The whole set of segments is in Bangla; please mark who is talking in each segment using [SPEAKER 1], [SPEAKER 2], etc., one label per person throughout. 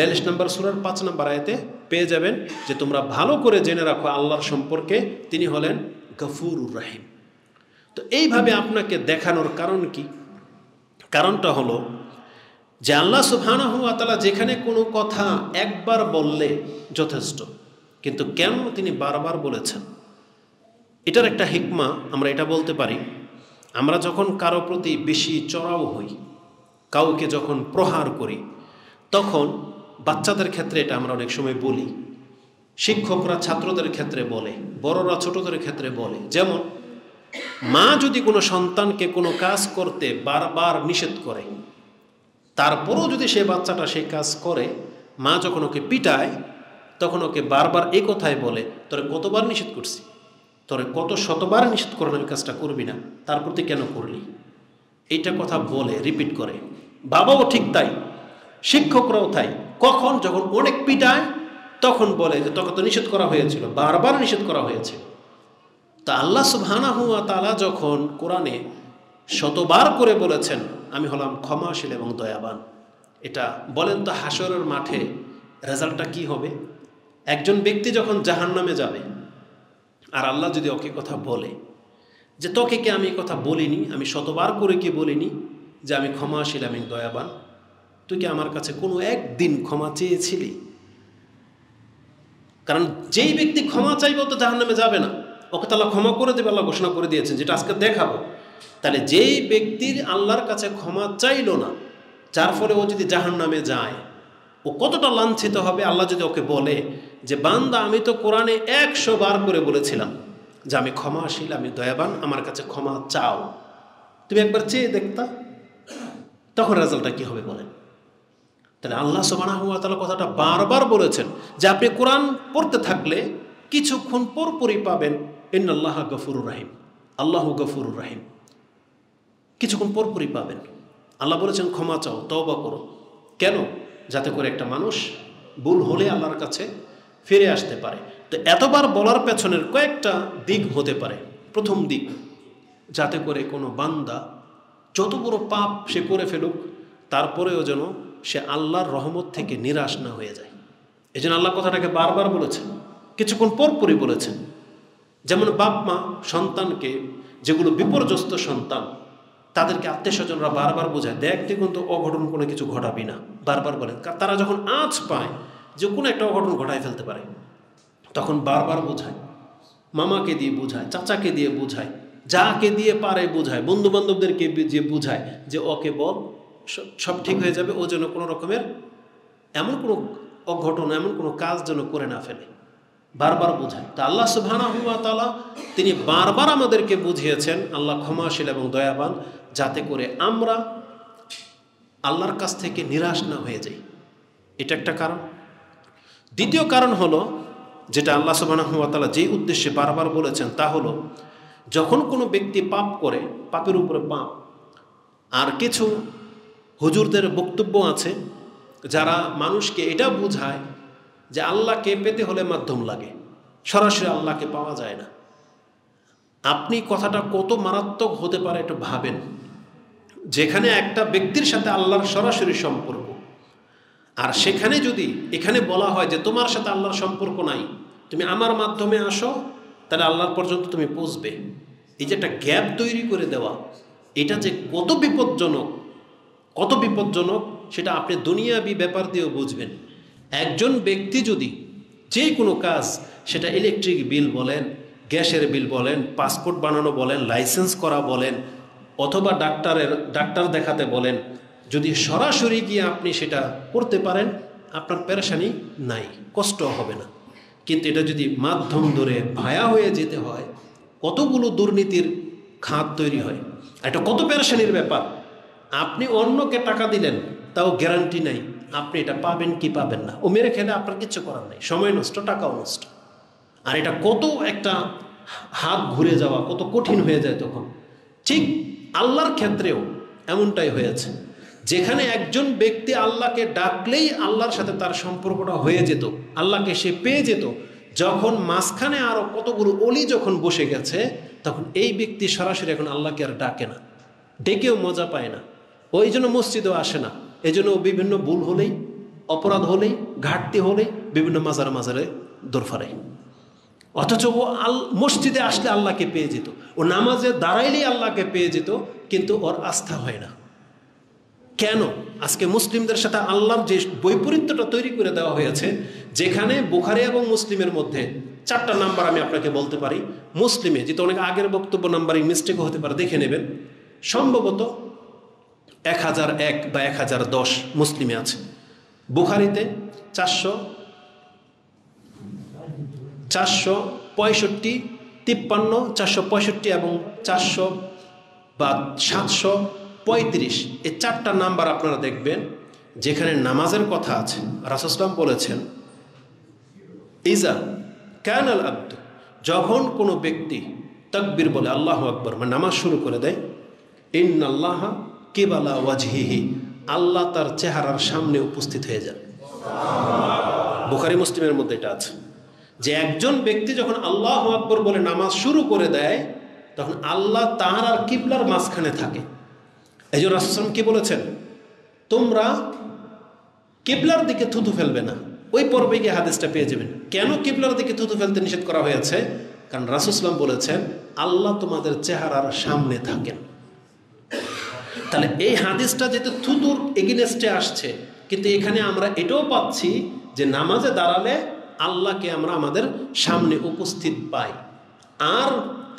[SPEAKER 1] বিয়াল্লিশ নম্বর সুরার পাঁচ নম্বর আয়তে পেয়ে যাবেন যে তোমরা ভালো করে জেনে রাখো আল্লাহর সম্পর্কে। তিনি হলেন গফুরুর রাহিম। তো এইভাবে আপনাকে দেখানোর কারণ কি? কারণটা হলো যে আল্লাহ সুবহানাহু তাআলা যেখানে কোনো কথা একবার বললে যথেষ্ট, কিন্তু কেন তিনি বারবার বলেছেন? এটার একটা হিকমা আমরা এটা বলতে পারি, আমরা যখন কারও প্রতি বেশি চড়াও হই, কাউকে যখন প্রহার করি, তখন বাচ্চাদের ক্ষেত্রে এটা আমরা অনেক সময় বলি। শিক্ষকরা ছাত্রদের ক্ষেত্রে বলে, বড়রা ছোটদের ক্ষেত্রে বলে। যেমন, মা যদি কোনো সন্তানকে কোনো কাজ করতে বারবার নিষেধ করে, তারপরও যদি সে বাচ্চাটা সেই কাজ করে, মা যখন ওকে পিটায়, তখন ওকে বারবার এই কথাই বলে, তোরে কতবার নিষেধ করছি? তোরে কত শতবার নিষেধ ওই কাজটা করবি না? তার প্রতি কেন করলি? এইটা কথা বলে রিপিট করে। বাবাও ঠিক তাই, শিক্ষকরাও তাই। কখন? যখন অনেক পিটায়, তখন বলে যে তোকে তো নিষেধ করা হয়েছিল, বারবার নিষেধ করা হয়েছে। তা আল্লাহ সুবহানা হুয়া তালা যখন কোরআনে শতবার করে বলেছেন, আমি হলাম ক্ষমাশীল এবং দয়াবান, এটা বলেন তো হাসরের মাঠে রেজাল্টটা কি হবে? একজন ব্যক্তি যখন জাহান নামে যাবে, আর আল্লাহ যদি ওকে কথা বলে, যে তোকে কে আমি কথা বলিনি, আমি শতবার করে কি বলিনি যে আমি ক্ষমাশীল, আমি দয়াবান? তুই কি আমার কাছে কোনো একদিন ক্ষমা চেয়েছিলি? কারণ যেই ব্যক্তি ক্ষমা চাইবে তো জাহান নামে যাবে না। ওকে তাহলে ক্ষমা করে দেবে, আল্লাহ ঘোষণা করে দিয়েছেন, যেটা আজকে দেখাবো। তাহলে যেই ব্যক্তির আল্লাহর কাছে ক্ষমা চাইল না, যার ফলে ও যদি জাহান নামে যায়, ও কতটা লাঞ্ছিত হবে? আল্লাহ যদি ওকে বলে যে, বান্দা, আমি তো কোরআনে একশো বার করে বলেছিলাম যে, আমি ক্ষমাশীল, আমি দয়াবান, আমার কাছে ক্ষমা চাও। তুমি একবার চেয়ে দেখতা, তখন রেজাল্টটা কি হবে বলেন? তাহলে আল্লাহ সোবানা কথাটা বারবার বলেছেন যে আপনি কোরআন পড়তে থাকলে কিছুক্ষণ পরপরই পাবেন ইন আল্লাহ গফুরুর রাহিম, আল্লাহ গফুরুর রাহিম। কিছুক্ষণ পরপরই পাবেন। আল্লাহ বলেছেন, ক্ষমা চাও, তওবা করো। কেন? যাতে করে একটা মানুষ ভুল হলে আল্লাহর কাছে ফিরে আসতে পারে। তো এতবার বলার পেছনের কয়েকটা দিক হতে পারে। প্রথম দিক, যাতে করে কোনো বান্দা যত বড় পাপ সে করে ফেলুক, তারপরেও যেন সে আল্লাহর রহমত থেকে নিরাশ না হয়ে যায়। এই জন্য আল্লাহ কথাটাকে বারবার বলেছেন, কিছুক্ষণ পরপরই বলেছেন। যেমন বাপ, মা, সন্তানকে যেগুলো বিপর্যস্ত সন্তান, তাদেরকে আত্মীয় স্বজনরা বারবার বোঝায়, দেখ তুই কিন্তু অঘটন কোনো কিছু ঘটাবি না। বারবার বলেন তারা যখন আঁচ পায় যে কোনো একটা অঘটন ঘটায় ফেলতে পারে, তখন বারবার বোঝায়, মামাকে দিয়ে বোঝায়, চাচাকে দিয়ে বোঝায়, যাকে দিয়ে পারে বোঝায় বন্ধু বান্ধবদেরকে যে বোঝায় যে, ওকে বল সব ঠিক হয়ে যাবে, ও যেন কোনো রকমের এমন কোনো অঘটন, এমন কোনো কাজ যেন করে না ফেলে। বারবার বোঝায়। তা আল্লাহ সুবহানা হুয়া তালা তিনি বারবার আমাদেরকে বুঝিয়েছেন, আল্লাহ ক্ষমাশীল এবং দয়াবান, যাতে করে আমরা আল্লাহর কাছ থেকে নিরাশ না হয়ে যাই। এটা একটা কারণ। দ্বিতীয় কারণ হলো, যেটা আল্লাহ সুবহানা হুয়া তালা যেই উদ্দেশ্যে বারবার বলেছেন, তা হলো, যখন কোনো ব্যক্তি পাপ করে, পাপের উপরে পাপ, আর কিছু হুজুরদের বক্তব্য আছে, যারা মানুষকে এটা বোঝায় যে আল্লাহকে পেতে হলে মাধ্যম লাগে। সরাসরি আল্লাহকে পাওয়া যায় না। আপনি কথাটা কত মারাত্মক হতে পারে একটু ভাবেন। যেখানে একটা ব্যক্তির সাথে আল্লাহর সরাসরি সম্পর্ক, আর সেখানে যদি এখানে বলা হয় যে তোমার সাথে আল্লাহর সম্পর্ক নাই, তুমি আমার মাধ্যমে আসো, তাহলে আল্লাহর পর্যন্ত তুমি পৌঁছবে। এই যে একটা গ্যাপ তৈরি করে দেওয়া, এটা যে কত বিপজ্জনক কত বিপজ্জনক সেটা আপনি দুনিয়াবি ব্যাপার দিয়েও বুঝবেন। একজন ব্যক্তি যদি যে কোনো কাজ, সেটা ইলেকট্রিক বিল বলেন, গ্যাসের বিল বলেন পাসপোর্ট বানানো বলেন লাইসেন্স করা বলেন, অথবা ডাক্তারের, ডাক্তার দেখাতে বলেন, যদি সরাসরি গিয়ে আপনি সেটা করতে পারেন, আপনার পেরেশানি নাই কষ্ট হবে না। কিন্তু এটা যদি মাধ্যম ধরে ভায়া হয়ে যেতে হয়, কতগুলো দুর্নীতির খাত তৈরি হয়। এটা কত পেরেশানির ব্যাপার? আপনি অন্যকে টাকা দিলেন, তাও গ্যারান্টি নাই। আপনি এটা পাবেন কি পাবেন না। ও মেরে খেলে আপনার কিছু করার নেই। সময় নষ্ট, টাকাও নষ্ট। আর এটা কত একটা হাত ঘুরে যাওয়া, কত কঠিন হয়ে যায় তখন। ঠিক আল্লাহর ক্ষেত্রেও এমনটাই হয়েছে। যেখানে একজন ব্যক্তি আল্লাহকে ডাকলেই আল্লাহর সাথে তার সম্পর্কটা হয়ে যেত, আল্লাহকে সে পেয়ে যেত, যখন মাঝখানে আরও কতগুলো অলি যখন বসে গেছে, তখন এই ব্যক্তি সরাসরি এখন আল্লাহকে আর ডাকে না। ডেকেও মজা পায় না। ওই জন্য মসজিদেও আসে না। এই জন্য বিভিন্ন ভুল হলেই, অপরাধ হলেই, ঘাটতি হলেই বিভিন্ন মাজারে মাজারে দরফারে অথচ ও আল, মসজিদে আসলে আল্লাহকে পেয়ে যেত। ও নামাজে দাঁড়াইলেই আল্লাহকে পেয়ে যেত, কিন্তু ওর আস্থা হয় না। কেন? আজকে মুসলিমদের সাথে আল্লাহর যে বৈপরীত্যটা তৈরি করে দেওয়া হয়েছে, যেখানে বুখারি এবং মুসলিমের মধ্যে চারটা নাম্বার আমি আপনাকে বলতে পারি। মুসলিমে যেহেতু অনেক আগের বক্তব্য নাম্বারিং মিস্টেকও হতে পারে, দেখে নেবেন। সম্ভবত এক হাজার এক বা এক হাজার দশ মুসলিমে আছে। বুখারিতে চারশো চারশো পঁয়ষট্টি, তিপ্পান্ন, চারশো পঁয়ষট্টি এবং চারশো বা সাতশো পঁয়ত্রিশ। এই চারটা নাম্বার আপনারা দেখবেন, যেখানে নামাজের কথা আছে। রাসুসলাম বলেছেন, ইজা ক্যান আল আব্দ যখন কোনো ব্যক্তি তকবির বলে আল্লাহ আকবর মানে নামাজ শুরু করে দেয় ইন আল্লাহ কেবালা ওয়াজহিহি, আল্লাহ তার চেহারার সামনে উপস্থিত হয়ে যান। বুখারি মুসলিমের মধ্যে এটা আছে। যে একজন ব্যক্তি যখন আল্লাহ আকবর বলে নামাজ শুরু করে দেয়, তখন আল্লাহ তাহার আর কিবলার মাঝখানে থাকে। এই জন্য রাসুসলাম কি বলেছেন? তোমরা কিবলার দিকে থুতু ফেলবে না। ওই পর্বে গিয়ে হাদিসটা পেয়ে যাবেন। কেন কিবলার দিকে থুতু ফেলতে নিষেধ করা হয়েছে? কারণ রাসুসলাম বলেছেন, আল্লাহ তোমাদের চেহারার সামনে থাকেন। তাহলে এই হাদিসটা যেহেতু থুতুর এগিনেস্টে আসছে, কিন্তু এখানে আমরা এটাও পাচ্ছি যে নামাজে দাঁড়ালে আল্লাহকে আমরা আমাদের সামনে উপস্থিত পাই। আর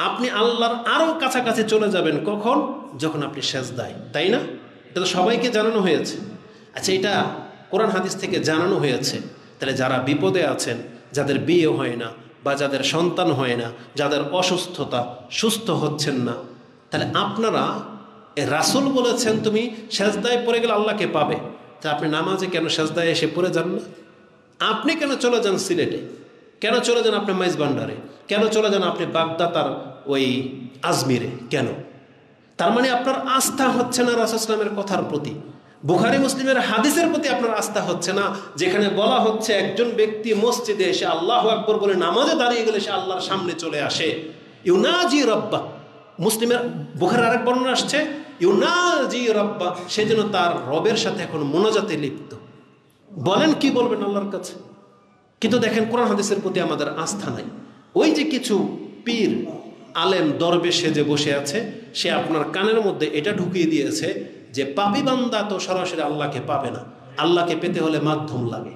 [SPEAKER 1] আপনি আল্লাহর আরও কাছাকাছি চলে যাবেন কখন? যখন আপনি শেষ দেয় তাই না? এটা তো সবাইকে জানানো হয়েছে। আচ্ছা এটা কোরআন হাদিস থেকে জানানো হয়েছে। তাহলে যারা বিপদে আছেন, যাদের বিয়ে হয় না বা যাদের সন্তান হয় না, যাদের অসুস্থতা, সুস্থ হচ্ছেন না, তাহলে আপনারা রাসুল বলেছেন তুমি সেজদায় পড়ে গেলে আল্লাহকে পাবে। তা আপনি নামাজে কেন সেজদায় এসে পড়ে যান না? আপনি কেন চলে যান সিলেটে? কেন চলে যান আপনি মাইজ ভান্ডারে? কেন চলে যান আপনি বাগদাতার ওই আজমিরে? কেন? তার মানে আপনার আস্থা হচ্ছে না রাসুসলামের কথার প্রতি। বুখারি মুসলিমের হাদিসের প্রতি আপনার আস্থা হচ্ছে না, যেখানে বলা হচ্ছে একজন ব্যক্তি মসজিদে এসে আল্লাহ আকবর বলে নামাজে দাঁড়িয়ে গেলে সে আল্লাহর সামনে চলে আসে। ইউনাজি রব্বা। মুসলিমের, বুখারের আরেক বর্ণনা আসছে ইউনাজি রব্বা, সে যেন তার রবের সাথে এখন মোনাজাতে লিপ্ত। বলেন কি বলবেন আল্লাহর কাছে? কিন্তু দেখেন, কোরআন হাদিসের প্রতি আমাদের আস্থা নাই। ওই যে কিছু পীর, আলেম দরবে সেজে বসে আছে, সে আপনার কানের মধ্যে এটা ঢুকিয়ে দিয়েছে যে, পাপি বান্দা তো সরাসরি আল্লাহকে পাবে না। আল্লাহকে পেতে হলে মাধ্যম লাগে।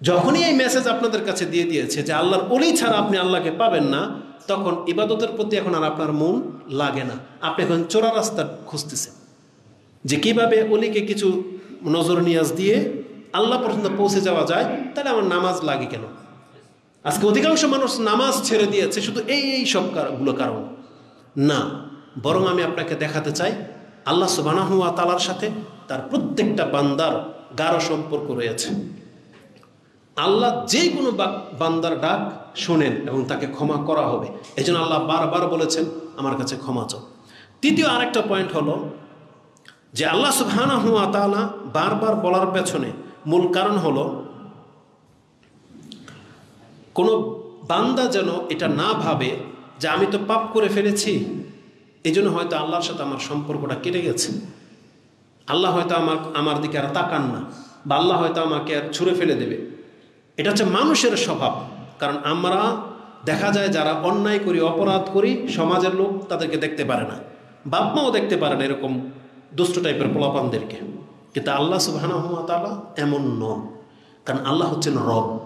[SPEAKER 1] যখনই এই মেসেজ আপনাদের কাছে দিয়ে দিয়েছে যে, আল্লাহর অলি ছাড়া আপনি আল্লাহকে পাবেন না তখন ইবাদতের প্রতি এখন আর আপনার মন লাগে না। আপনি এখন চোরা রাস্তা খুঁজতেছেন। যে কীভাবে অলিকে কিছু নজর নিয়াজ দিয়ে আল্লাহ পর্যন্ত পৌঁছে যাওয়া যায়, তাহলে আমার নামাজ লাগে কেন? আজকে অধিকাংশ মানুষ নামাজ ছেড়ে দিয়েছে শুধু এই এই সবগুলো কারণ। না, বরং আমি আপনাকে দেখাতে চাই, আল্লাহ সুবানাহুয়া তালার সাথে তার প্রত্যেকটা বান্দার গাঢ় সম্পর্ক রয়েছে। আল্লাহ যে কোনো বান্দার ডাক শোনেন এবং তাকে ক্ষমা করা হবে। এই জন্য আল্লাহ বারবার বলেছেন, আমার কাছে ক্ষমা চাও। তৃতীয় আরেকটা পয়েন্ট হলো যে আল্লাহ সুবহানা হুয়া তালা বারবার বলার পেছনে মূল কারণ হলো কোনো বান্দা যেন এটা না ভাবে যে আমি তো পাপ করে ফেলেছি এই জন্য হয়তো আল্লাহর সাথে আমার সম্পর্কটা কেটে গেছে। আল্লাহ হয়তো আমার আমার দিকে আর তাকান না, বা আল্লাহ হয়তো আমাকে আর ছুঁড়ে ফেলে দেবে। এটা হচ্ছে মানুষের স্বভাব। কারণ আমরা দেখা যায় যারা অন্যায় করি, অপরাধ করি, সমাজের লোক তাদেরকে দেখতে পারে না। বাপমাও দেখতে পারে না এরকম দুষ্ট টাইপের পোলাপানদেরকে। কিন্তু আল্লাহ সুবাহানা এমন নন। কারণ আল্লাহ হচ্ছেন রব,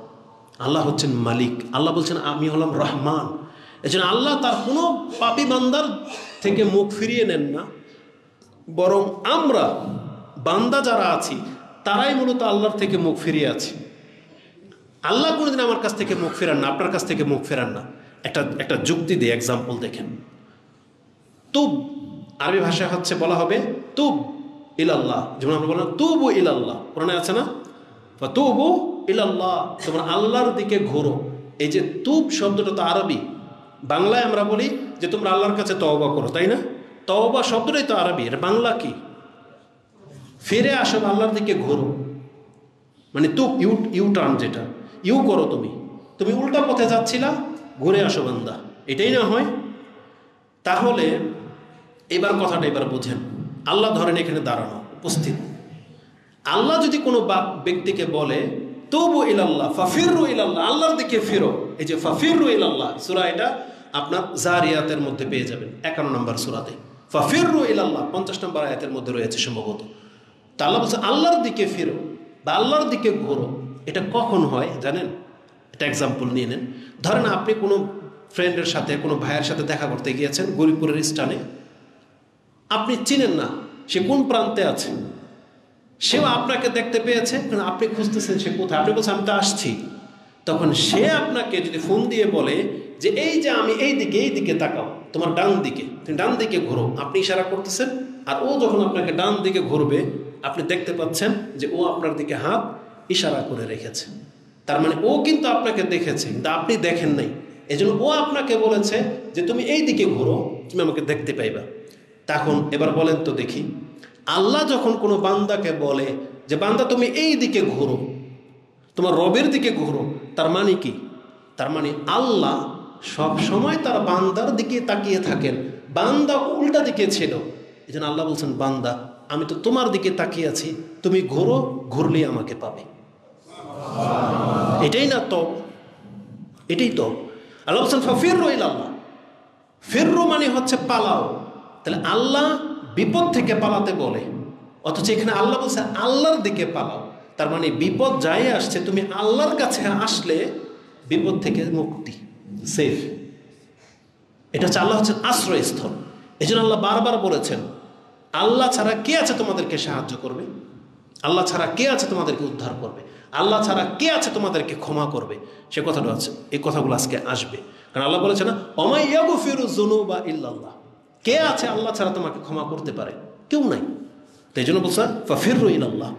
[SPEAKER 1] আল্লাহ হচ্ছেন মালিক, আল্লাহ বলছেন, আমি হলাম রহমান। এজন্য আল্লাহ তার কোনো পাপি বান্দার থেকে মুখ ফিরিয়ে নেন না। বরং আমরা বান্দা যারা আছি, তারাই মূলত আল্লাহর থেকে মুখ ফিরিয়ে আছি। আল্লাহ কোনোদিন আমার কাছ থেকে মুখ ফেরান না, আপনার কাছ থেকে মুখ ফেরান না। একটা একটা যুক্তি দিয়ে এক্সাম্পল দেখেন। তুব, আরবি ভাষায় হচ্ছে বলা হবে, তুব ইলাল্লাহ। যেমন আমরা বললাম, তুবু ইলাল্লাহ। কোরআনে আছে না? বা তুবু ইলাল্লাহ। তোমরা আল্লাহর দিকে ঘোরো। এই যে তুব শব্দটা তো আরবি। বাংলায় আমরা বলি যে তোমরা আল্লাহর কাছে তওবা করো, তাই না? তওবা শব্দটাই তো আরবি। এটা বাংলা কি? ফিরে আসো, আল্লাহর দিকে ঘোরো। মানে তুব, ইউ ইউ টার্ন যেটা। ইউ করো তুমি। তুমি উল্টা পথে যাচ্ছিলা, ঘুরে আসো বান্দা। এটাই না হয়? তাহলে এবার কথাটা এবার বোঝেন। আল্লাহ ধরেন এখানে দাঁড়ানো, উপস্থিত। আল্লাহ যদি কোনো ব্যক্তিকে বলে, তবু ইলাল্লাহ ফাফিরু ইলাল্লাহ আল্লাহর দিকে ফিরো। এই যে ফাফিরু ইলাল্লাহ, সুরা এটা আপনার জারিয়াতের মধ্যে পেয়ে যাবেন। একান্ন নম্বর সুরাতে। ফাফিরু ইলাল্লাহ, পঞ্চাশ নম্বর আয়াতের মধ্যে রয়েছে সম্ভবত। তা আল্লাহ বলছে, আল্লাহর দিকে ফিরো বা আল্লাহর দিকে ঘোরো। এটা কখন হয় জানেন? এটা এক্সাম্পল নিয়ে নেন। ধরেন আপনি কোনো ফ্রেন্ডের সাথে, কোনো ভাইয়ের সাথে দেখা করতে গিয়েছেন গরিবপুরের স্টানে আপনি চিনেন না সে কোন প্রান্তে আছে। সেও আপনাকে দেখতে পেয়েছে কারণ আপনি খুঁজতেছেন সে কোথায়। আপনি বলছেন, আমি তো আসছি। তখন সে আপনাকে যদি ফোন দিয়ে বলে যে, এই যে আমি এই দিকে এই দিকে তাকাও, তোমার ডান দিকে। তুমি ডান দিকে ঘোরো। আপনি ইশারা করতেছেন, আর ও যখন আপনাকে ডান দিকে ঘুরবে, আপনি দেখতে পাচ্ছেন যে ও আপনার দিকে হাত ইশারা করে রেখেছে। তার মানে ও কিন্তু আপনাকে দেখেছে, কিন্তু আপনি দেখেন নাই। এই ও আপনাকে বলেছে যে তুমি এই দিকে ঘুরো, তুমি আমাকে দেখতে পাইবা। তখন এবার বলেন তো দেখি, আল্লাহ যখন কোনো বান্দাকে বলে যে, বান্দা, তুমি এই দিকে ঘোরো, তোমার রবের দিকে ঘুরো তার মানে কি? তার মানে আল্লাহ সব সময় তার বান্দার দিকে তাকিয়ে থাকেন। বান্দা উল্টা দিকে ছিল। এই আল্লাহ বলছেন, বান্দা, আমি তো তোমার দিকে তাকিয়ে আছি। তুমি ঘোরো, ঘুরলেই আমাকে পাবে। এটাই না তো এটাই তো আল্লাহ বলছেন ফির রইল আল্লাহ ফিররু মানে হচ্ছে পালাও। তাহলে আল্লাহ বিপদ থেকে পালাতে বলে। অথচ এখানে আল্লাহ বলছে, আল্লাহর দিকে পালাও। তার মানে বিপদ যাই আসছে, তুমি আল্লাহর কাছে আসলে বিপদ থেকে মুক্তি সেফ এটা হচ্ছে, আল্লাহ হচ্ছেন আশ্রয়স্থল। এই জন্য আল্লাহ বারবার বলেছেন, আল্লাহ ছাড়া কে আছে তোমাদেরকে সাহায্য করবে? আল্লাহ ছাড়া কে আছে তোমাদেরকে উদ্ধার করবে? আল্লাহ ছাড়া কে আছে তোমাদেরকে ক্ষমা করবে? সে কথাটা আছে এই কথাগুলো আজকে আসবে। কারণ আল্লাহ বলেছে না অমাইয়াগু ফিরু জুনু বা ইল্লাল্লাহ। কে আছে আল্লাহ ছাড়া তোমাকে ক্ষমা করতে পারে? কেউ নাই। তো এই জন্য বলছে ফির ইল্লাল্লাহ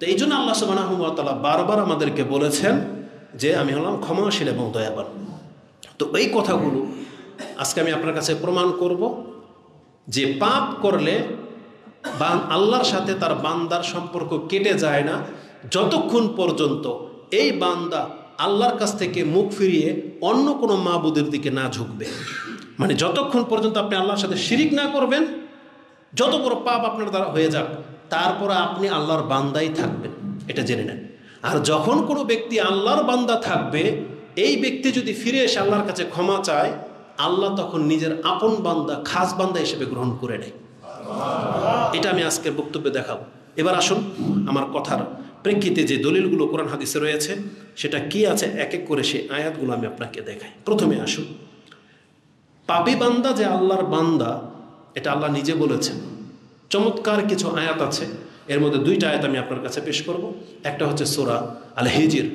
[SPEAKER 1] তো এই জন্য আল্লাহ সুবাহ বারবার আমাদেরকে বলেছেন যে, আমি হলাম ক্ষমাশীল এবং দয়াবান। তো এই কথাগুলো আজকে আমি আপনার কাছে প্রমাণ করব যে, পাপ করলে বা আল্লাহর সাথে তার বান্দার সম্পর্ক কেটে যায় না। যতক্ষণ পর্যন্ত এই বান্দা আল্লাহর কাছ থেকে মুখ ফিরিয়ে অন্য কোনো মাবুদের দিকে না ঝুঁকবে। মানে যতক্ষণ পর্যন্ত আপনি আল্লাহর সাথে শিরিক না করবেন, যত বড় পাপ আপনার দ্বারা হয়ে যাক, তারপরে আপনি আল্লাহর বান্দাই থাকবেন। এটা জেনে নেন। আর যখন কোনো ব্যক্তি আল্লাহর বান্দা থাকবে, এই ব্যক্তি যদি ফিরে এসে আল্লাহর কাছে ক্ষমা চায়, আল্লাহ তখন নিজের আপন বান্দা, খাস বান্দা হিসেবে গ্রহণ করে নেয়। এটা আমি আজকের বক্তব্যে দেখাবো। এবার আসুন আমার কথার প্রেক্ষিতে যে দলিলগুলো কোরআন হাদিসে রয়েছে, সেটা কি আছে? এক এক করে সেই আয়াতগুলো আমি আপনাকে দেখাই। প্রথমে আসুন। পাপি বান্দা যে আল্লাহর বান্দা, এটা আল্লাহ নিজে বলেছেন। চমৎকার কিছু আয়াত আছে। এর মধ্যে দুইটা আয়াত আমি আপনার কাছে পেশ করব। একটা হচ্ছে সোরা আল হিজির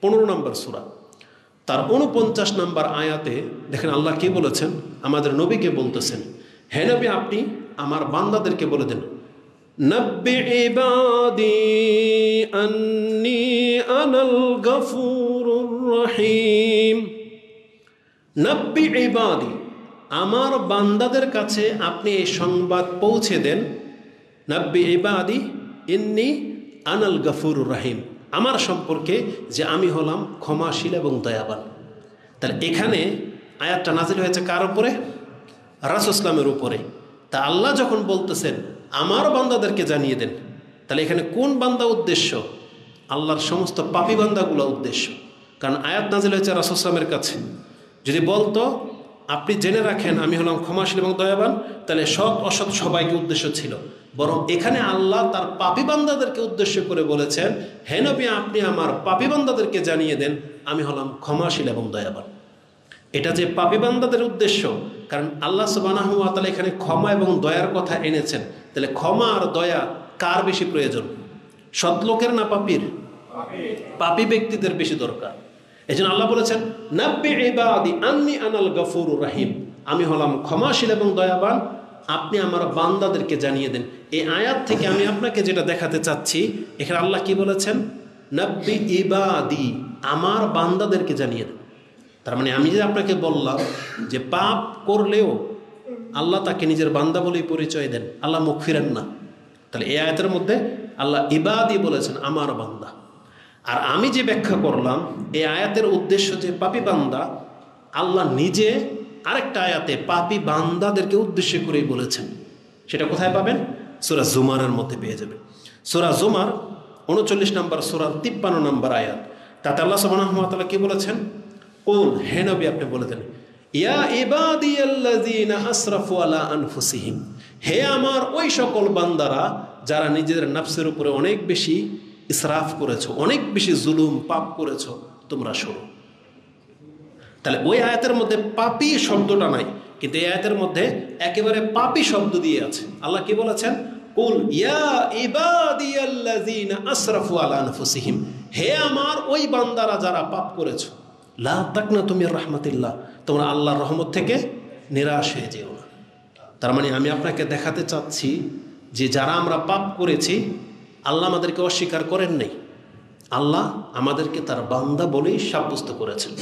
[SPEAKER 1] পনেরো নম্বর সোরা। তার উনপঞ্চাশ নম্বর আয়াতে দেখেন আল্লাহ কি বলেছেন? আমাদের নবীকে বলতেছেন, হে নবী, আপনি আমার বান্দাদেরকে বলে দেন নব্বে আন্নি আনাল গফুরুর রহিম নব্বি ইবাদি আমার বান্দাদের কাছে আপনি এই সংবাদ পৌঁছে দেন। নব্বি ইবাদি ইন্নি আনাল গফুর রাহিম আমার সম্পর্কে যে আমি হলাম ক্ষমাশীল এবং দয়াবান। তাহলে এখানে আয়াতটা নাজিল হয়েছে কার উপরে? রাসুসলামের উপরে। তা আল্লাহ যখন বলতেছেন আমার বান্দাদেরকে জানিয়ে দেন। তাহলে এখানে কোন বান্দা উদ্দেশ্য? আল্লাহর সমস্ত পাপি বান্দাগুলো উদ্দেশ্য। কারণ আয়াত নাজিল হয়েছে রাসুসলামের কাছে। যদি বলতো, আপনি জেনে রাখেন, আমি হলাম ক্ষমাশীল এবং দয়াবান, তাহলে সৎ অসৎ সবাইকে উদ্দেশ্য ছিল। বরং এখানে আল্লাহ তার পাপি বান্দাদেরকে উদ্দেশ্য করে বলেছেন, হে নবী, আপনি আমার পাপি বান্দাদেরকে জানিয়ে দেন, আমি হলাম ক্ষমাশীল এবং দয়াবান। এটা যে পাপি বান্দাদের উদ্দেশ্য, কারণ আল্লাহ সুবানাহুয়াতালা এখানে ক্ষমা এবং দয়ার কথা এনেছেন। তাহলে ক্ষমা আর দয়া কার বেশি প্রয়োজন? সৎ লোকের না পাপির? পাপি ব্যক্তিদের বেশি দরকার। এই জন্য আল্লাহ বলেছেন, নাব্বি ইবাদি আন্নি আনাল গফুর রাহিম। আমি হলাম ক্ষমাশীল এবং দয়াবান। আপনি আমার বান্দাদেরকে জানিয়ে দেন। এই আয়াত থেকে আমি আপনাকে যেটা দেখাতে চাচ্ছি, এখানে আল্লাহ কি বলেছেন? নাব্বি ইবাদি আমার বান্দাদেরকে জানিয়ে দেন। তার মানে আমি যে আপনাকে বললাম যে পাপ করলেও আল্লাহ তাকে নিজের বান্দা বলেই পরিচয় দেন, আল্লাহ মুখ ফিরেন না। তাহলে এই আয়াতের মধ্যে আল্লাহ ইবাদি বলেছেন, আমার বান্দা। আর আমি যে ব্যাখ্যা করলাম, এই আয়াতের উদ্দেশ্য যে পাপি বান্দা, আল্লাহ নিজে আরেকটা আয়াতে পাপি বান্দাদেরকে উদ্দেশ্য করেই বলেছেন। সেটা কোথায় পাবেন? সুরা জুমারের মধ্যে পেয়ে যাবেন। সুরা জুমার উনচল্লিশ নম্বর সুরার তিপ্পান্ন নম্বর আয়াত। তাতে আল্লাহ সুবাহ কি বলেছেন? কোন হে নবী, আপনি বলে দেন হে আমার ওই সকল বান্দারা যারা নিজেদের নাফসের উপরে অনেক বেশি ইসরাফ করেছ, অনেক বেশি জুলুম, পাপ করেছ, তোমরা শোনো তাহলে ওই আয়াতের মধ্যে পাপি শব্দটা নাই, কিন্তু এই আয়াতের মধ্যে একেবারে পাপি শব্দ দিয়ে আছে। আল্লাহ কি বলেছেন? হে আমার ওই বান্দারা যারা পাপ করেছ, লা তাকনা তুমি রহমতুল্লাহ তোমরা আল্লাহর রহমত থেকে নিরাশ হয়ে যেও না। তার মানে আমি আপনাকে দেখাতে চাচ্ছি যে যারা আমরা পাপ করেছি, আল্লাহ আমাদেরকে অস্বীকার করেন নাই। আল্লাহ আমাদেরকে তার বান্দা বলেই সাব্যস্ত করেছেন।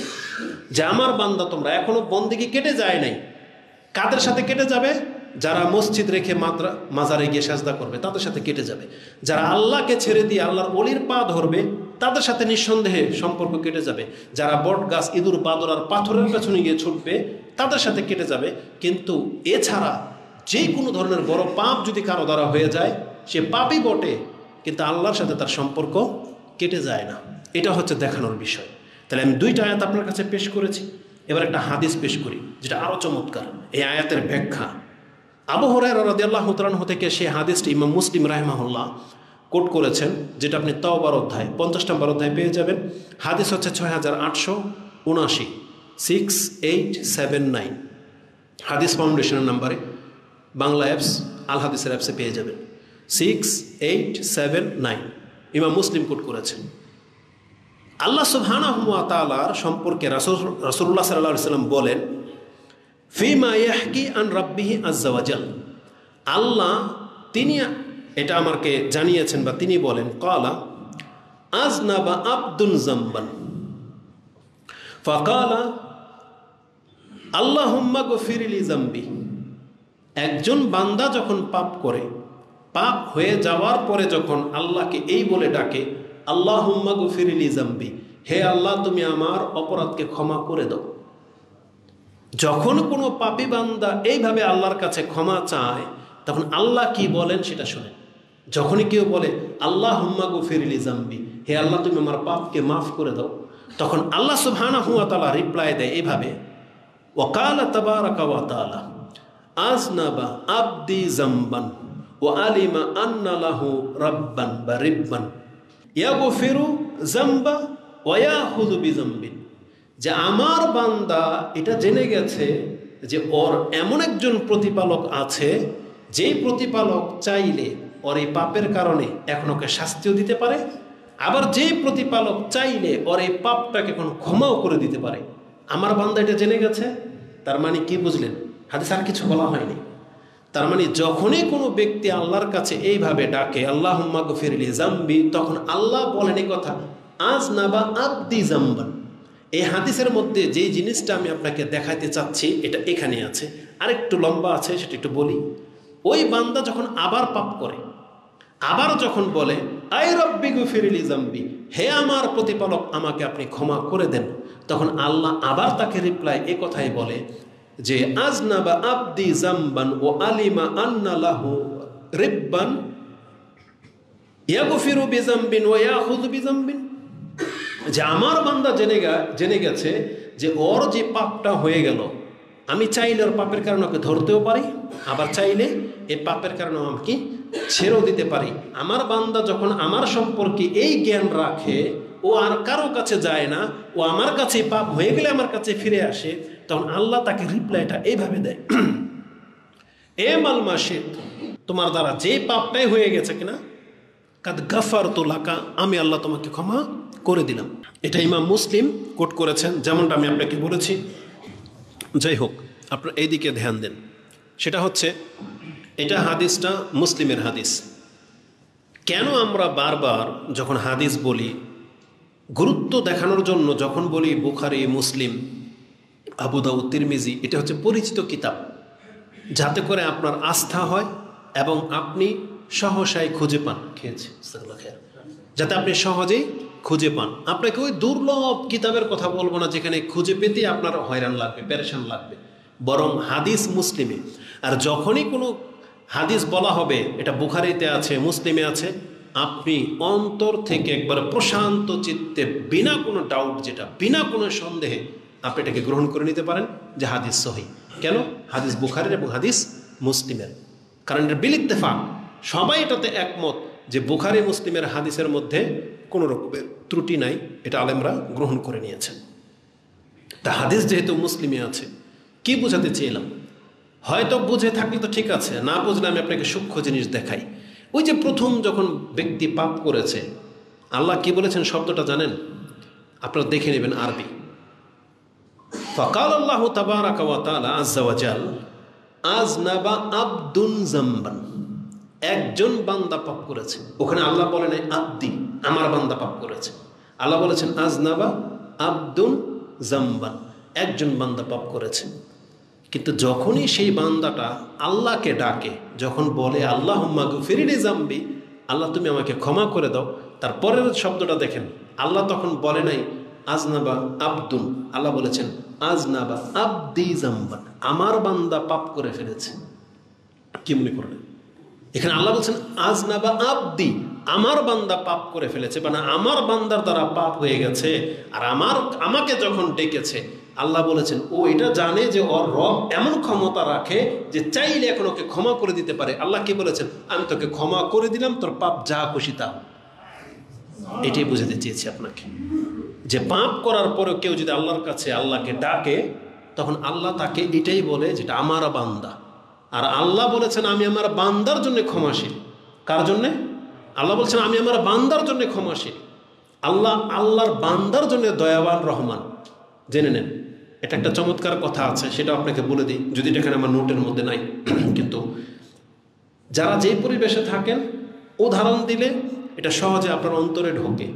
[SPEAKER 1] যে আমার বান্দা তোমরা এখনও বন্দিকে কেটে যায় নাই। কাদের সাথে কেটে যাবে? যারা মসজিদ রেখে মাত্রা মাজারে গিয়ে সাজদা করবে, তাদের সাথে কেটে যাবে। যারা আল্লাহকে ছেড়ে দিয়ে আল্লাহর অলির পা ধরবে তাদের সাথে নিঃসন্দেহে সম্পর্ক কেটে যাবে। যারা বট গাছ, ইঁদুর, বাদর আর পাথরের পেছনে গিয়ে ছুটবে, তাদের সাথে কেটে যাবে। কিন্তু এছাড়া যে কোনো ধরনের বড় পাপ যদি কারও দ্বারা হয়ে যায়, সে পাপই বটে, কিন্তু আল্লাহর সাথে তার সম্পর্ক কেটে যায় না। এটা হচ্ছে দেখানোর বিষয়। তাহলে আমি দুইটা আয়াত আপনার কাছে পেশ করেছি। এবার একটা হাদিস পেশ করি, যেটা আরও চমৎকার। এই আয়াতের ব্যাখ্যা। আবু হরাই রাদিয়াল্লাহ তালাহ থেকে সেই হাদিসটি ইমাম মুসলিম রাহমাহুল্লাহ কোট করেছেন, যেটা আপনি তাওবার অধ্যায়, পঞ্চাশ নম্বর অধ্যায় পেয়ে যাবেন। হাদিস হচ্ছে ছয় হাজার আটশো উনআশি সিক্স এইট সেভেন নাইন হাদিস ফাউন্ডেশনের নাম্বারে, বাংলা অ্যাপস, আল হাদিসের অ্যাপসে পেয়ে যাবেন। সিক্স এইট সেভেন নাইন ইমাম মুসলিম কোট করেছেন। আল্লাহ সুবহানা তালার সম্পর্কে রাসুল রাসুল্লাহ সাল্লাহ সাল্লাম বলেন, ফিমা ইয়াহকি আন রাব্বিহি আজ্জাওয়াজাল আল্লাহ, তিনি এটা আমাকে জানিয়েছেন বা তিনি বলেন, কলা আজ না বা আব্দুল জাম্বান। ফকালা আল্লাহ হুম্মা গফিরিলি জাম্বি। একজন বান্দা যখন পাপ করে, পাপ হয়ে যাওয়ার পরে যখন আল্লাহকে এই বলে ডাকে আল্লাহ হুম্মা গফিরিলি জাম্বি, হে আল্লাহ, তুমি আমার অপরাধকে ক্ষমা করে দাও। যখন কোনো পাপি বান্দা এইভাবে আল্লাহর কাছে ক্ষমা চায়, তখন আল্লাহ কি বলেন সেটা শোনেন। যখনই কেউ বলে আল্লাহ হুম্মা গফিরিলি জাম্বি হে আল্লাহ, তুমি আমার পাপকে মাফ করে দাও তখন আল্লাহ সুবহানা হুয়া তালা রিপ্লাই দেয় এইভাবে ওকালা তাবারাকা ওয়া তাআলা, আজনাবা আবদি জাম্বান ও আলিমা আন্নালাহু রাব্বান বা রিব্বান, ইয়াগফিরু জাম্বা ওয়ায়াহুযু বিজাম্বিন যে আমার বান্দা এটা জেনে গেছে যে ওর এমন একজন প্রতিপালক আছে, যেই প্রতিপালক চাইলে ওর এই পাপের কারণে এখন ওকে শাস্তিও দিতে পারে। আবার যে প্রতিপালক চাইলে ওর এই পাপটাকে এখন ক্ষমাও করে দিতে পারে। আমার বান্দা এটা জেনে গেছে, তার মানে কি বুঝলেন? হাদিস আর কিছু বলা হয়নি। তার মানে যখনই কোনো ব্যক্তি আল্লাহর কাছে এইভাবে ডাকে আল্লাহ গফিরলি জাম্বি তখন আল্লাহ বলেন এই কথা, আজ না বা আব্দি জাম্বান এই হাদিসের মধ্যে যেই জিনিসটা আমি আপনাকে দেখাইতে চাচ্ছি, এটা এখানে আছে। আরেকটু লম্বা আছে, সেটা একটু বলি। ওই বান্দা যখন আবার পাপ করে আবার যখন বলে, আই রব্বি গুফিরিলি জাম্বি হে আমার প্রতিপালক, আমাকে আপনি ক্ষমা করে দেন। তখন আল্লাহ আবার তাকে রিপ্লাই এ কথাই বলে যে, আজনাবা আব্দি জাম্বান ও আলিমা আন্নালাহু রিব্বান ইয়াগুফিরু বিজাম্বিন ও বিজাম্বিন যে আমার বান্দা জেনে জেনে গেছে যে ওর যে পাপটা হয়ে গেল আমি চাইলে ওর পাপের কারণে ওকে ধরতেও পারি, আবার চাইলে এই পাপের কারণে আমাকে ছেড়েও দিতে পারি। আমার বান্দা যখন আমার সম্পর্কে এই জ্ঞান রাখে, ও আর কারও কাছে যায় না, ও আমার কাছে পাপ হয়ে গেলে আমার কাছে ফিরে আসে, তখন আল্লাহ তাকে রিপ্লাইটা এইভাবে দেয়। এ মাল মাসিদ তোমার দ্বারা যে পাপটাই হয়ে গেছে কিনা, কাদ গাফার তো লাকা, আমি আল্লাহ তোমাকে ক্ষমা করে দিলাম। এটা ইমাম মুসলিম কোট করেছেন, যেমনটা আমি আপনাকে বলেছি। যাই হোক, আপনার এইদিকে ধ্যান দেন। সেটা হচ্ছে, এটা হাদিসটা মুসলিমের হাদিস। কেন আমরা বারবার যখন হাদিস বলি, গুরুত্ব দেখানোর জন্য যখন বলি বুখারি, মুসলিম আবুদাউ তিরমিজি, এটা হচ্ছে পরিচিত কিতাব। যাতে করে আপনার আস্থা হয় এবং আপনি সহসায় খুঁজে পান। খেয়েছে যাতে আপনি সহজেই খুঁজে পান। আপনাকে ওই দুর্লভ কিতাবের কথা বলব না, যেখানে খুঁজে পেতে আপনার হয়রান লাগবে প্যারেশান লাগবে। বরং হাদিস মুসলিমে। আর যখনই কোনো হাদিস বলা হবে, এটা বুখারিতে আছে, মুসলিমে আছে, আপনি অন্তর থেকে একবার প্রশান্ত চিত্তে বিনা কোনো ডাউট যেটা, বিনা কোনো সন্দেহে আপনি এটাকে গ্রহণ করে নিতে পারেন যে হাদিস সহি। কেন? হাদিস বুখারের এবং হাদিস মুসলিমের। কারণ এটা বিলিত্তেফাক সবাই এটাতে একমত। যে বুখারি মুসলিমের হাদিসের মধ্যে কোনো রকমের ত্রুটি নাই, এটা আলেমরা গ্রহণ করে নিয়েছেন। তা হাদিস যেহেতু মুসলিমে আছে, কি বোঝাতে চেয়েলাম হয়তো বুঝে থাকলে তো ঠিক আছে, না বুঝলে আমি আপনাকে সূক্ষ্ম জিনিস দেখাই। ওই যে প্রথম যখন ব্যক্তি পাপ করেছে, আল্লাহ কি বলেছেন শব্দটা জানেন? আপনারা দেখে নেবেন আরবি। ফকাল আল্লাহ আজাল আজ নাবা আব্দুন জাম্বান। একজন বান্দা পাপ করেছে। ওখানে আল্লাহ বলে নাই আব্দি, আমার বান্দা পাপ করেছে। আল্লাহ বলেছেন আজ নাবা আব্দুন জাম্বান, একজন বান্দা পাপ করেছে। কিন্তু যখনই সেই বান্দাটা আল্লাহকে ডাকে, যখন বলে আল্লাহ ফিরিনি জাম্বি, আল্লাহ, তুমি আমাকে ক্ষমা করে দাও। তারপরের শব্দটা দেখেন, আল্লাহ তখন বলে নাই, আজনাবা আব্দুল আল্লাহ বলেছেন, আজনাবা আব্দি জাম্বান, আমার বান্দা পাপ করে ফেলেছে। কি মনে করলেন? এখানে আল্লাহ বলছেন আজনাবা আব্দি, আমার বান্দা পাপ করে ফেলেছে মানে আমার বান্দার দ্বারা পাপ হয়ে গেছে, আর আমার, আমাকে যখন ডেকেছে, আল্লাহ বলেছেন, ও এটা জানে যে ওর রব এমন ক্ষমতা রাখে যে চাইলে এখন ওকে ক্ষমা করে দিতে পারে। আল্লাহ কি বলেছেন? আমি তোকে ক্ষমা করে দিলাম, তোর পাপ যা খুশি তা এটাই বুঝাতে চেয়েছি আপনাকে। যে পাপ করার পরেও কেউ যদি আল্লাহর কাছে আল্লাহকে ডাকে, তখন আল্লাহ তাকে এটাই বলে যেটা আমার বান্দা। আর আল্লাহ বলেছেন, আমি আমার বান্দার জন্য ক্ষমাশীল। কার জন্যে? আল্লাহ বলছেন, আমি আমার বান্দার জন্য ক্ষমাশীল। আল্লাহ আল্লাহর বান্দার জন্য দয়াবান রহমান। জেনে নেন, এটা একটা চমৎকার কথা আছে, সেটা আপনাকে বলে দিই, যদি এটা এখানে আমার নোটের মধ্যে নাই। কিন্তু যারা যেই পরিবেশে থাকেন, উদাহরণ দিলে এটা সহজে আপনার অন্তরে ঢোকে।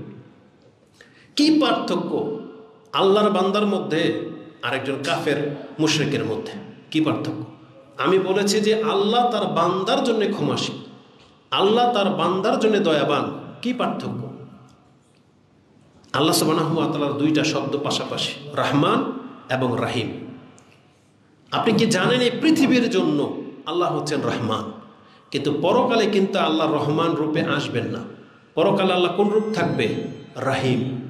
[SPEAKER 1] কি পার্থক্য আল্লাহর বান্দার মধ্যে আরেকজন কাফের মুশ্রিকের মধ্যে? কি পার্থক্য? আমি বলেছি যে আল্লাহ তার বান্দার জন্য ক্ষমাসী আল্লাহ তার বান্দার জন্য দয়াবান। কি পার্থক্য? আল্লাহ সবানাহাতালার দুইটা শব্দ পাশাপাশি, রহমান এবং রাহিম। আপনি কি জানেন এই পৃথিবীর জন্য আল্লাহ হচ্ছেন রহমান? কিন্তু পরকালে কিন্তু আল্লাহ রহমান রূপে আসবেন না। পরকালে আল্লাহ কোন রূপ থাকবে? রাহিম।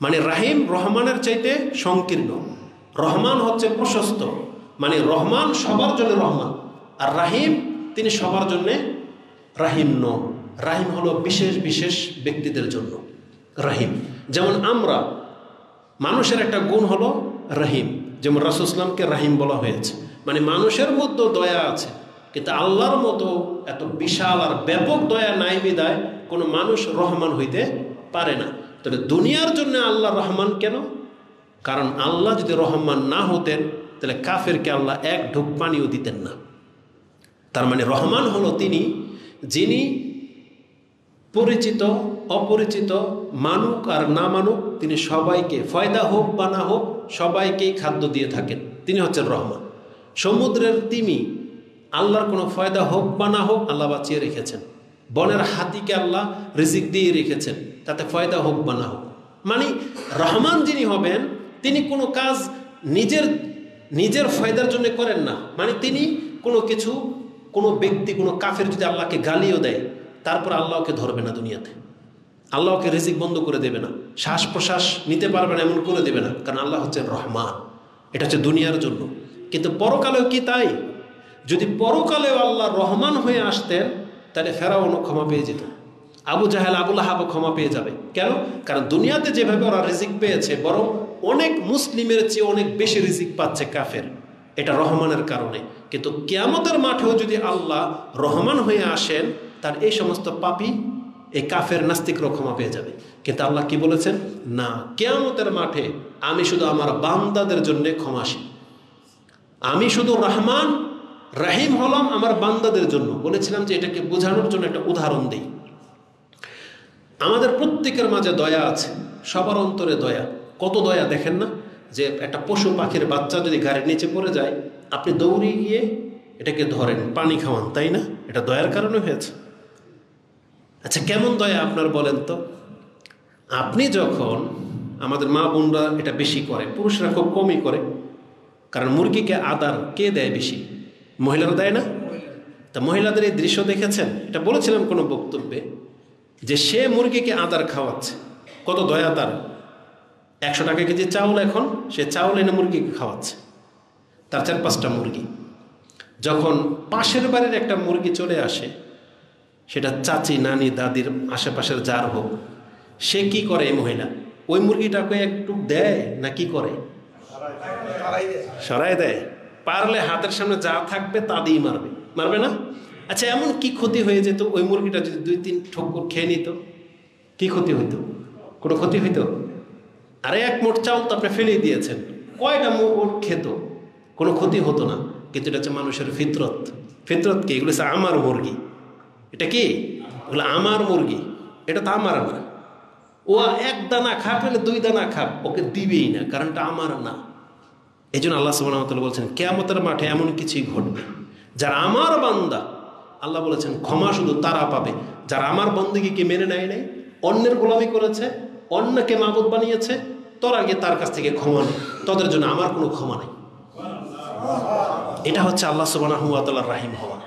[SPEAKER 1] মানে রাহিম রহমানের চাইতে সংকীর্ণ। রহমান হচ্ছে প্রশস্ত। মানে রহমান সবার জন্য রহমান। আর রাহিম, তিনি সবার জন্যে রাহিম ন রাহিম হলো বিশেষ বিশেষ ব্যক্তিদের জন্য রাহিম। যেমন আমরা, মানুষের একটা গুণ হলো রাহিম। যেমন রাসুসলামকে রাহিম বলা হয়েছে। মানে মানুষের মধ্যে দয়া আছে, কিন্তু আল্লাহর মতো এত বিশাল আর ব্যাপক দয়া নাই বিদায় কোনো মানুষ রহমান হইতে পারে না। তবে দুনিয়ার জন্য আল্লাহ রহমান কেন? কারণ আল্লাহ যদি রহমান না হতেন তাহলে কাফেরকে আল্লাহ এক ঢুক পানিও দিতেন না। তার মানে রহমান হলো তিনি, যিনি পরিচিত, অপরিচিত, মানুক আর না মানুক, তিনি সবাইকে ফয়দা হোক বা না হোক, সবাইকেই খাদ্য দিয়ে থাকেন। তিনি হচ্ছেন রহমান। সমুদ্রের তিমি আল্লাহর কোনো ফয়দা হোক বা না হোক আল্লাহ বাঁচিয়ে রেখেছেন। বনের হাতিকে আল্লাহ রিজিক দিয়ে রেখেছেন, তাতে ফয়দা হোক বা না হোক। মানে রহমান যিনি হবেন, তিনি কোনো কাজ নিজের নিজের ফায়দার জন্য করেন না। মানে তিনি কোনো কিছু, কোনো ব্যক্তি, কোনো কাফের যদি আল্লাহকে গালিও দেয়, তারপর আল্লাহকে ধরবে না দুনিয়াতে। আল্লাহকে রিজিক বন্ধ করে দেবে না। শ্বাস প্রশ্বাস নিতে পারবে না, এমন করে দেবে না। কারণ আল্লাহ হচ্ছেন রহমান। এটা হচ্ছে দুনিয়ার জন্য। কিন্তু পরকালেও কি তাই? যদি পরকালেও আল্লাহ রহমান হয়ে আসতেন, তাহলে ফেরাউনও ক্ষমা পেয়ে যেত। আবু জাহেল, আবুল ক্ষমা পেয়ে যাবে। কেন? কারণ দুনিয়াতে যেভাবে ওরা রিজিক পেয়েছে, বরং অনেক মুসলিমের চেয়ে অনেক বেশি রিজিক পাচ্ছে কাফের। এটা রহমানের কারণে। কিন্তু কেয়ামতের মাঠেও যদি আল্লাহ রহমান হয়ে আসেন, তার এই সমস্ত পাপি এই কাফের নাস্তিকরা ক্ষমা পেয়ে যাবে। কিন্তু আল্লাহ কি বলেছেন? না, কেয়ামতের মাঠে আমি শুধু আমার বান্দাদের জন্য ক্ষমাসী আমি শুধু রহমান, রাহিম হলাম আমার বান্দাদের জন্য। বলেছিলাম যে এটাকে বোঝানোর জন্য একটা উদাহরণ দিই। আমাদের প্রত্যেকের মাঝে দয়া আছে, সবার অন্তরে দয়া। কত দয়া দেখেন না যে একটা পশু পাখির বাচ্চা যদি গাড়ির নিচে পড়ে যায়, আপনি দৌড়ে গিয়ে এটাকে ধরেন, পানি খাওয়ান, তাই না? এটা দয়ার কারণে হয়েছে। আচ্ছা কেমন দয়া আপনার বলেন তো? আপনি যখন আমাদের মা বোনরা এটা বেশি করে, পুরুষরা খুব কমই করে, কারণ মুরগিকে আদার কে দেয় বেশি? মহিলারা দেয় না? তা মহিলাদের এই দৃশ্য দেখেছেন? এটা বলেছিলাম কোনো বক্তব্যে যে সে মুরগিকে আদার খাওয়াচ্ছে। কত দয়া তার। একশো টাকা কেজি চাউল এখন, সে চাউল এনে মুরগিকে খাওয়াচ্ছে। তার চার পাঁচটা মুরগি। যখন পাশের বাড়ির একটা মুরগি চলে আসে, সেটা চাচি, নানি, দাদির আশেপাশের যার হোক, সে কি করে এই মহিলা? ওই মুরগিটাকে একটু দেয় না কি করে? সরাই দেয়। পারলে হাতের সামনে যা থাকবে তা দিয়ে মারবে। মারবে না? আচ্ছা এমন কি ক্ষতি হয়ে যেত? ওই মুরগিটা যদি দুই, তিন ঠোকর খেয়ে নিত, কি ক্ষতি হইতো? কোনো ক্ষতি হইতো? আরে এক মোট চাউল তো আপনি ফেলেই দিয়েছেন। কয়টা ওর খেত? কোনো ক্ষতি হতো না, কিন্তু এটা হচ্ছে মানুষের ফিতরত। ফিতরত কি? এগুলো হচ্ছে আমার মুরগি। এটা কি? এগুলো আমার মুরগি। এটা তো আমার না। ও এক দানা খাক নাহলে দুই দানা খাক, ওকে দিবেই না কারণ এটা আমার না। এই জন্য আল্লাহ সুবাহতাল বলছেন, কেয়ামতের মাঠে এমন কিছুই ঘটবে। যারা আমার বান্দা, আল্লাহ বলেছেন, ক্ষমা শুধু তারা পাবে। যারা আমার বন্দিকে মেনে নেয় নাই, অন্যের গোলামি করেছে অন্যকে মাবুদ বানিয়েছে, তোর আগে তার কাছ থেকে ক্ষমা নেই তোদের জন্য আমার কোনো ক্ষমা নেই। এটা হচ্ছে আল্লাহ সুবাহ রাহিম হওয়া।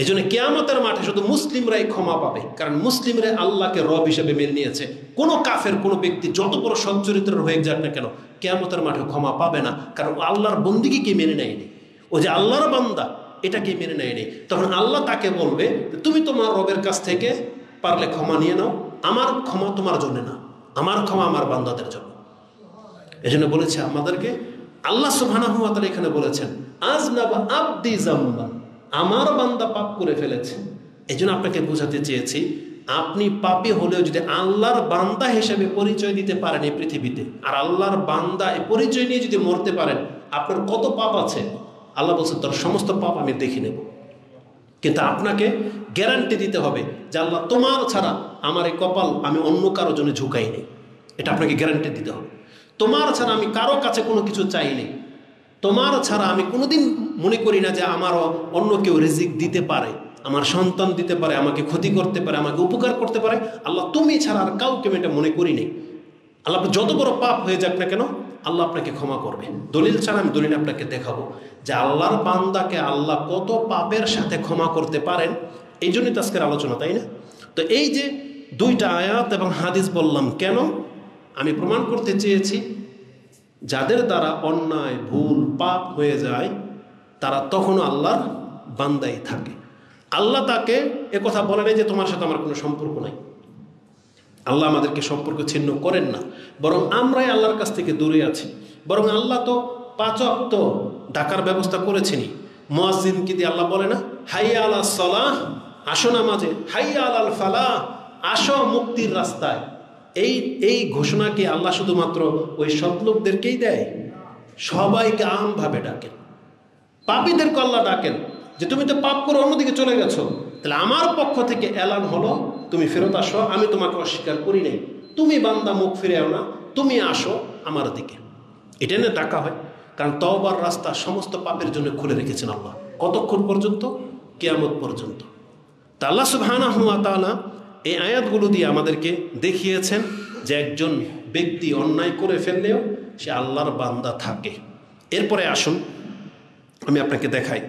[SPEAKER 1] এই জন্য কেয়ামতের মাঠে শুধু মুসলিমরাই ক্ষমা পাবে, কারণ মুসলিমরা আল্লাহকে রব হিসেবে মেনে নিয়েছে। কোনো কাফের, কোনো ব্যক্তি যত বড় সচ্চরিত্রের হয়ে যাক না কেন, কেয়ামতের মাঠে ক্ষমা পাবে না, কারণ আল্লাহর বন্দিকে কে মেনে নেয়নি? ও যে আল্লাহর বান্দা এটাকে মেনে নেয়নি? তখন আল্লাহ তাকে বলবে, তুমি তোমার রবের কাছ থেকে পারলে ক্ষমা নিয়ে নাও, আমার ক্ষমা তোমার জন্য না। আমার ক্ষমা আমার বান্দাদের জন্য। এই জন্য বলেছে আমাদেরকে আল্লাহ সুবাহ এখানে বলেছেন আজ না বা আব্দি জাম্বা। আমার বান্দা পাপ করে ফেলেছে। এই জন্য আপনাকে বোঝাতে চেয়েছি, আপনি পাপি হলেও যদি আল্লাহর বান্দা হিসেবে পরিচয় দিতে পারেন এই পৃথিবীতে, আর আল্লাহর বান্দা এই পরিচয় নিয়ে যদি মরতে পারেন, আপনার কত পাপ আছে? আল্লাহ বলছেন তোর সমস্ত পাপ আমি দেখে নেব। কিন্তু আপনাকে গ্যারান্টি দিতে হবে যে আল্লাহ তোমার ছাড়া আমার এই কপাল আমি অন্য কারও জন্য ঝুঁকাই নেই এটা আপনাকে গ্যারান্টি দিতে হবে। তোমার ছাড়া আমি কারও কাছে কোনো কিছু চাইনি। তোমার ছাড়া আমি কোনোদিন মনে করি না যে আমারও অন্য কেউ রিজিক দিতে পারে, আমার সন্তান দিতে পারে, আমাকে ক্ষতি করতে পারে, আমাকে উপকার করতে পারে। আল্লাহ তুমি ছাড়া আর কাউকে আমি এটা মনে করি নেই। আল্লাহ যত বড় পাপ হয়ে যাক না কেন, আল্লাহ আপনাকে ক্ষমা করবে। দলিল ছাড়া আমি দলিল আপনাকে দেখাবো যে আল্লাহর বান্দাকে আল্লাহ কত পাপের সাথে ক্ষমা করতে পারেন, এই জন্যই তো আজকের আলোচনা, তাই না? তো এই যে দুইটা আয়াত এবং হাদিস বললাম, কেন? আমি প্রমাণ করতে চেয়েছি, যাদের দ্বারা অন্যায়, ভুল, পাপ হয়ে যায়, তারা তখনও আল্লাহর বান্দাই থাকে। আল্লাহ তাকে কথা বলে নাই যে তোমার সাথে আমার কোনো সম্পর্ক নাই। আল্লাহ আমাদেরকে সম্পর্ক ছিন্ন করেন না। বরং আমরাই আল্লাহর কাছ থেকে দূরে আছি। বরং আল্লাহ তো পাচক তো ডাকার ব্যবস্থা করেছেনি মোয়াজিনকে দিয়ে আল্লাহ বলে না? হাইয়া আল্লাহ সলাহ, আসো নামাজে। হাইয়া আল ফালাহ, আসো মুক্তির রাস্তায়। এই এই ঘোষণাকে আল্লাহ শুধুমাত্র ওই সৎলোকদেরকেই দেয়। সবাইকে আমভাবে ডাকেন। পাপীদেরকে আল্লাহ ডাকেন। যে তুমি তো পাপ করে অন্যদিকে চলে গেছো। তাহলে আমার পক্ষ থেকে এলান হলো তুমি ফেরত আসো, আমি তোমাকে অস্বীকার করি নাই। তুমি বান্দা মুখ ফিরেও না, তুমি আসো আমার দিকে। এটা নিয়ে ডাকা হয়, কারণ তওবার রাস্তা সমস্ত পাপের জন্য খুলে রেখেছেন আল্লাহ। কতক্ষণ পর্যন্ত? কেয়ামত পর্যন্ত। তা আল্লাহ সুবহানা হুয়া তাআলা এই আয়াতগুলো দিয়ে আমাদেরকে দেখিয়েছেন যে একজন ব্যক্তি অন্যায় করে ফেললেও সে আল্লাহর বান্দা থাকে। এরপরে আসুন, আমি আপনাকে দেখাই।